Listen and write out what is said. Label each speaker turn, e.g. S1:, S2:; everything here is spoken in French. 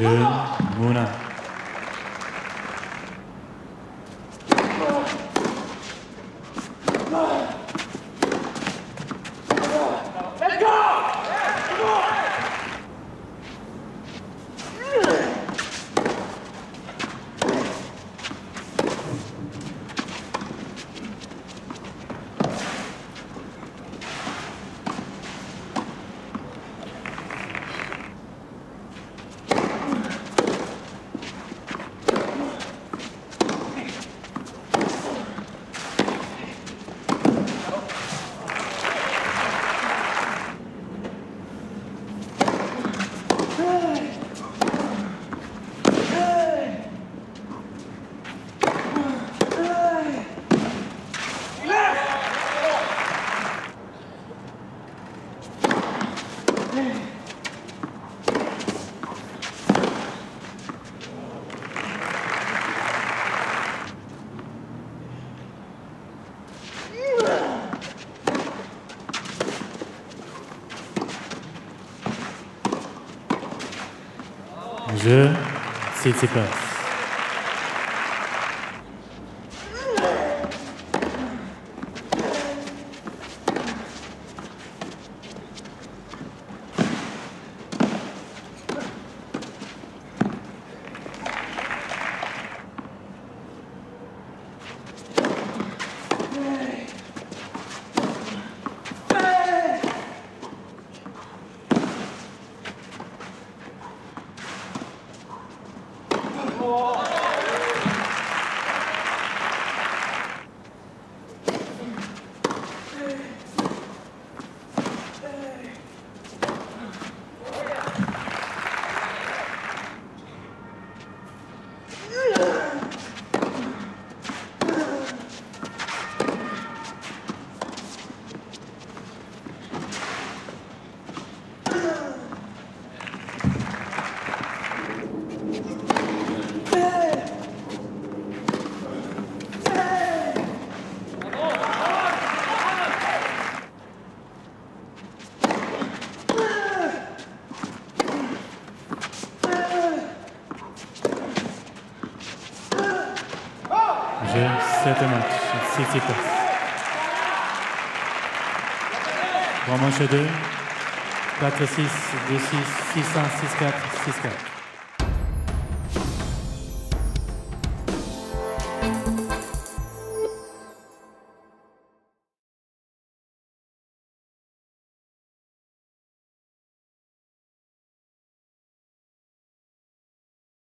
S1: Jun Muna. Oh. Je sais pas. Je, 7 match, Tsitsipas. Grand manche 2, 4-6, 2-6, 6-1, 6-4, 6-4.